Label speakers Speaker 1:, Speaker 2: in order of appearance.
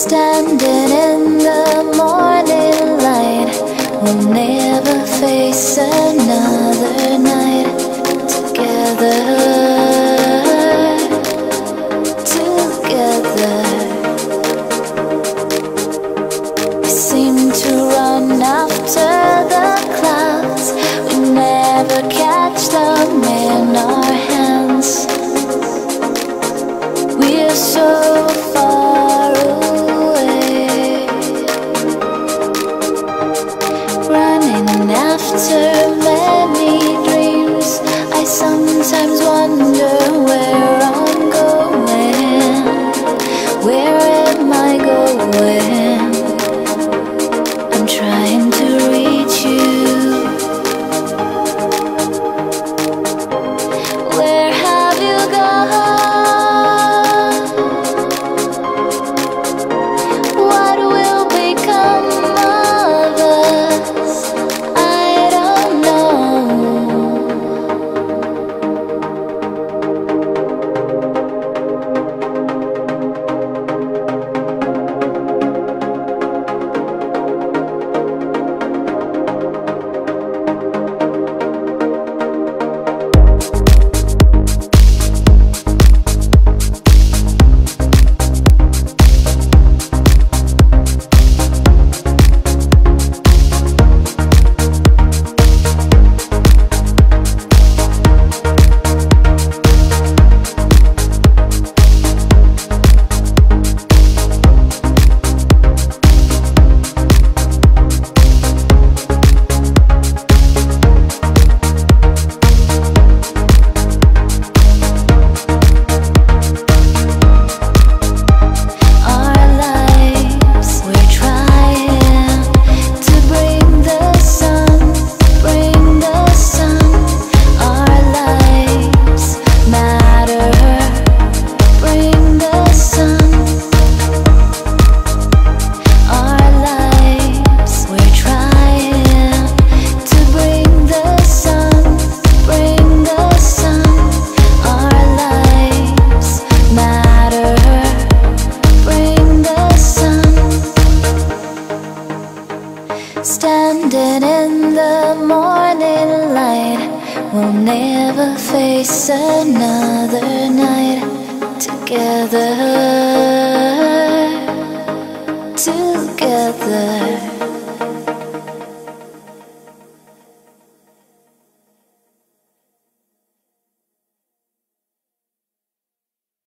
Speaker 1: Standing in the morning light, we'll never face another. And in the morning light, we'll never face another night together.